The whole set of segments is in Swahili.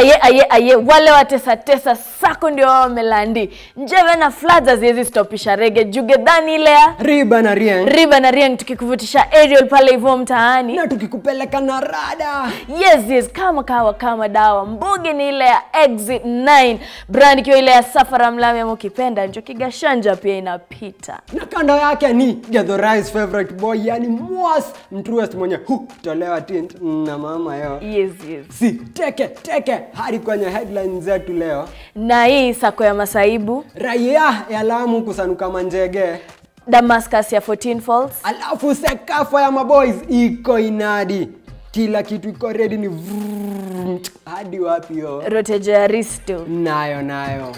aye aye aye wale watesa tesa sako ndio wao wamelandi. Njeve na floods haziwezi stopisha rege. Jugedhani ile ya? Riba na rien riba na riang tukikuvutisha aerial pale hivyo mtaani. Na tukikupeleka na rada. Yes yes kama kawa kama dawa. Mbugi ni ile ya exit 9 brand ikiwa ile ya safara mlami ama ukipenda njoki gashanja pia inapita. Na kando yake ni Gedhorais favorite boy yani mwas mtruest mwenye hutolewa tint. Na mama yo. Yes yes. Si teke teke hadi kwenye headline zetu leo. Na hii sako ya masaibu. Raia ya Lamu kusanuka manjege. Damascus ya 14 falls. Alafu sekafa ya maboys iko inadi. Kila kitu iko ready ni hadi wapi yo? Rotejo ya risto. Nayo nayo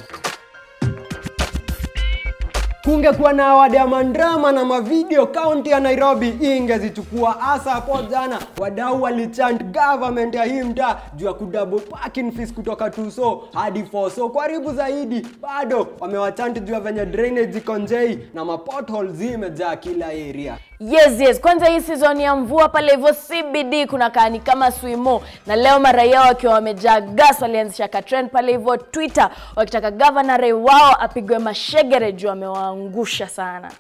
kungekuwa na wadamandrama na mavideo kaunti ya nairobi ingezichukua hasa hapo jana. Wadau walichant government ya hii mtaa juu ya kudouble parking fees kutoka tuso hadi foso karibu zaidi. Bado wamewachant juu ya venye drainage konjei na mapothole zimejaa kila area yes yes. Kwanza hii season ya mvua pale hivyo cbd kuna kaani kama swimo na leo maraia wakiwa wamejaa gas walianzisha katrend pale hivyo twitter wakitaka gavana wao apigwe mashegere juu amewaangusha sana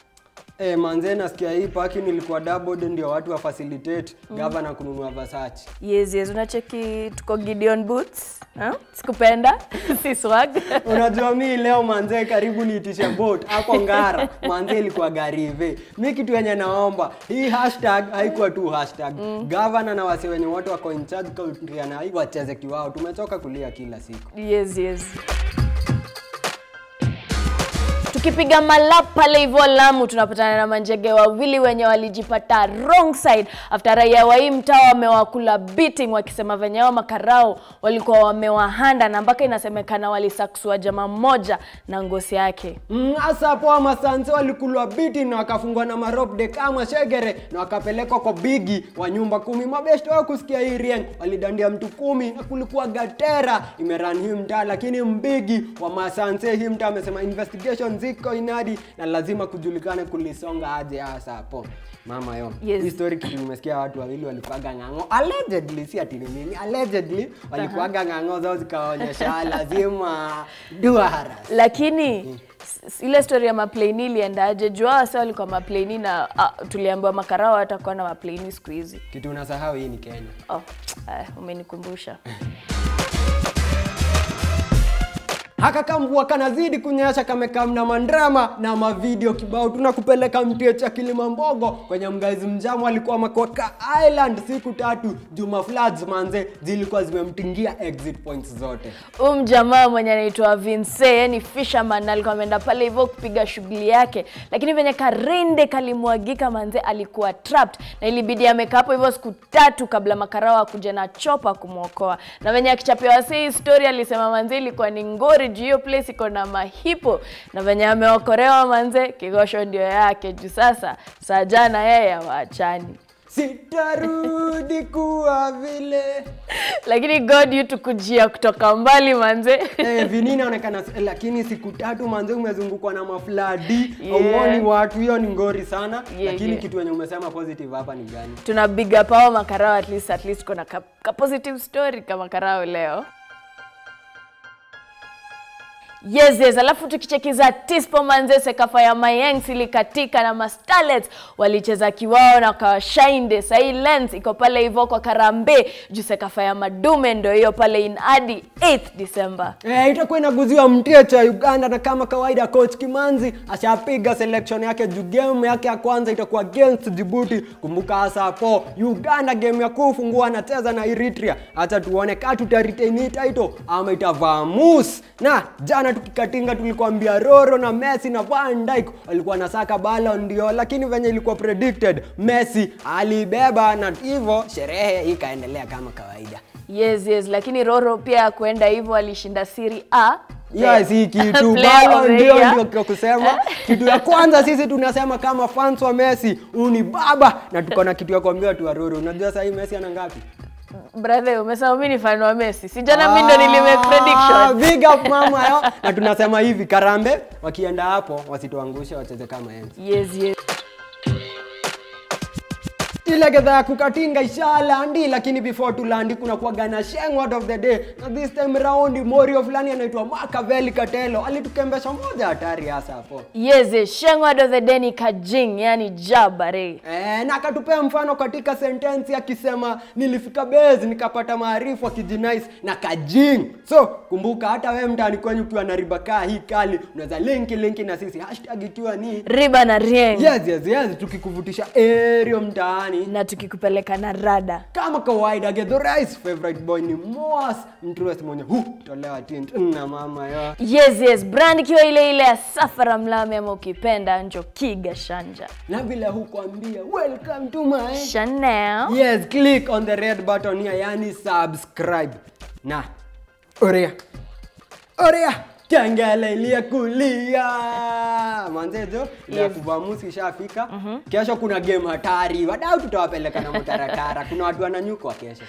Eh, manze nasikia hii paki nilikuwa doubled ndio watu wa facilitate mm. governor kununua Versace. yes yes unacheki tuko gideon boots huh? sikupenda si swag Unajua mi leo manze karibu niitishe boat hapo Ngara. Manze ilikuwa garive. Mi kitu yenye naomba hii hashtag haikuwa tu hashtag. Mm. Governor na wase wenye wote wako in charge country na hii wacheze kiwao. Tumechoka kulia kila siku. yes yes tukipiga malap pale hivyo Lamu tunapatana na manjege wawili wenye walijipata wrong side after raia wa hii mtaa wamewakula beating wakisema venye hao makarao walikuwa wamewahanda na mpaka inasemekana walisaksua jamaa mmoja na ngosi yake. Mm, Hasa hapo masanse walikulwa beating na wakafungwa na maropde kama shegere na wakapelekwa kwa bigi wa nyumba kumi. Mabeshto wao kusikia hii rieng walidandia mtu kumi na kulikuwa gatera imeran hii mtaa, lakini mbigi wa masanse hii mtaa amesema investigation ziko inadi na lazima kujulikane kulisonga aje hasa hapo mama yo Yes. hii story kitu nimesikia watu wawili walikuaga ng'ang'o allegedly si ati ni mimi allegedly walikuaga ng'ang'o zao zikaonyesha lazima duara Lakini s- ile story ya maplaini iliendaje? Juu hao wase walikuwa maplaini na uh, tuliambiwa makarao watakuwa na maplaini siku hizi. kitu unasahau hii ni Kenya. Oh, uh, umenikumbusha. Haka kamvua kanazidi kunyesha kamekamna mandrama na mavideo kibao tunakupeleka mtie cha Kilimambogo kwenye mgazi mjamu alikuwa Makoka Island siku tatu Juma floods manze zilikuwa zimemtingia exit points zote. Huyu mjamaa mwenye anaitwa Vince, yani fisherman, alikuwa ameenda pale hivyo kupiga shughuli yake, lakini venye karinde kalimwagika manze, alikuwa trapped na ilibidi amekaa hapo hivyo siku tatu kabla makarao akuja na chopa kumwokoa. Na venye akichapia wasi hii story, alisema manze ilikuwa ni ngori juu hiyo place iko na mahipo, na venye ameokorewa manze, kigosho ndio yake juu sasa saa jana yeye awaachani Sitarudi kuwa vile. lakini God tukujia kutoka mbali manze Eh, vini inaonekana lakini siku tatu manze umezungukwa na mafladi Yeah. auoni watu, hiyo ni ngori sana Yeah, lakini yeah. kitu wenye umesema positive hapa ni gani? tuna big up hao makarao at least at least kuna ka, ka positive story kama karao leo yes yes alafu tukichekiza tispo manze sekafa ya mayangs ilikatika na mastarlets walicheza kiwao na kawashainde Sahi lens iko pale hivyo kwa karambe juu sekafa ya madume ndio hiyo pale in adi 8th december Eh, itakuwa inaguziwa mtie cha Uganda na kama kawaida coach Kimanzi ashapiga selection yake juu game yake ya kwanza itakuwa against Djibouti. Kumbuka hasa hapo Uganda game ya kufungua anacheza na Eritrea. Acha tuone kama tutaretain retain title ama itavamus. Na jana tukikatinga tulikwambia Roro na Messi na Van Dijk walikuwa nasaka Ballon d'Or, lakini venye ilikuwa predicted Messi alibeba na hivyo sherehe ikaendelea kama kawaida. yes yes lakini roro pia kuenda hivyo alishinda siri a Yes, hii kitu Ballon d'Or balo ndio ndio kusema kitu ya kwanza sisi tunasema kama fans wa Messi uni baba na tuko na kitu ya kuambia tu wa Roro. Unajua sasa hii Messi ana ngapi? Brother umesema mimi ni fan wa Messi si jana mimi ndo nilimake Ah, prediction Big up mama yo. Na tunasema hivi Karambe wakienda hapo wasituangushe wacheze kama enzi. yes yes ile gedha kukatinga ishalandi lakini before tulandi kuna kuwaga na sheng word of the day. Na this time round morio fulani anaitwa makaveli katelo alitukembesha moja hatari hasa hapo yes sheng word of the day ni kajing, yani jabare. Eh, na akatupea mfano katika sentensi akisema nilifika base nikapata maarifu akijinais na kajing. So kumbuka hata wewe mtaani kwenye ukiwa na riba kaa hii kali unaweza linki linki na sisi. Hashtag ikiwa ni Riba na rieng. yes yes yes tukikuvutisha erio mtaani Na tukikupeleka na rada. kama kawaida Gedho Rice favorite boy ni Moas. Mtruest mwenye hu tolewa tint. Na mama yo. Yes, yes, brand ikiwa ile ile ya Safara Mlame ama ukipenda Njokiga Shanja. na bila hukwambia welcome to my Chanel. yes click on the red button here yani subscribe. Na orea. Orea kengele iliyekulia manzejo ile Yes. kuvamusi ishafika. Kesho kuna game hatari. Wadau tutawapeleka na mutaratara kuna watu wananyukwa kesho